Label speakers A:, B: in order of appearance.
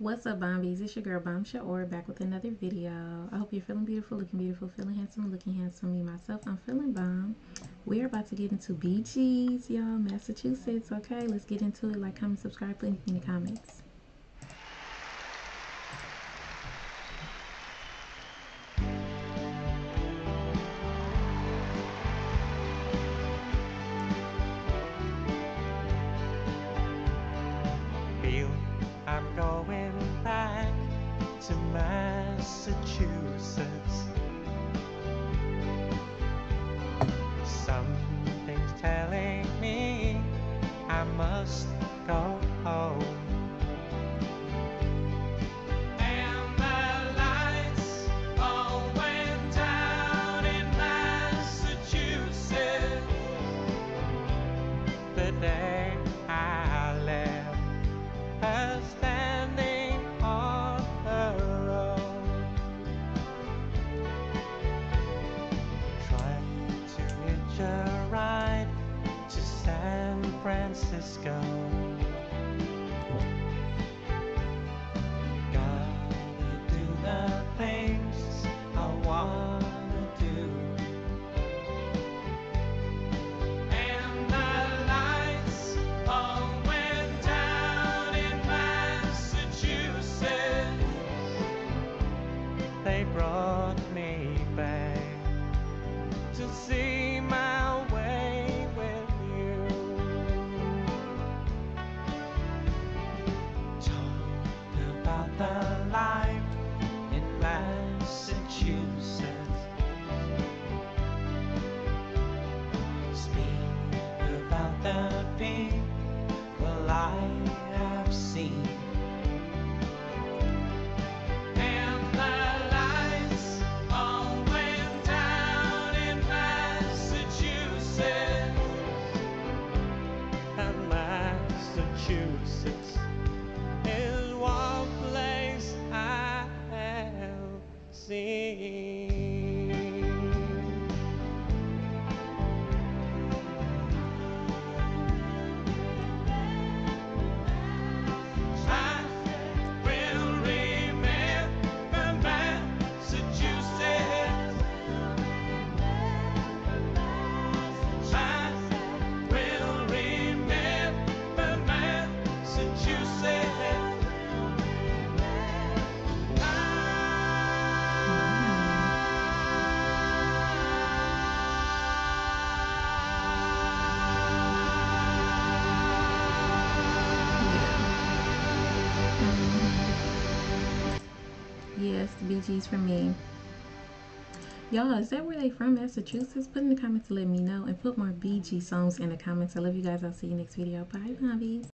A: What's up, Bombies? It's your girl, Bombshell Aura, back with another video. I hope you're feeling beautiful, looking beautiful, feeling handsome, looking handsome. Me, myself, I'm feeling bomb. We're about to get into Gees, y'all, Massachusetts. Okay, let's get into it. Like, comment, subscribe, put anything in the comments.
B: To Massachusetts. Something's telling me I must go home. And the lights all went down in Massachusetts the day I left Francisco. Gotta do the things I wanna do. And the lights all went down in Massachusetts. They brought me back to see Is one place I have seen.
A: Yes, the Bee Gees from me. Y'all, is that where they from, Massachusetts? Put in the comments to let me know and put more Gees songs in the comments. I love you guys. I'll see you next video. Bye, Bombies.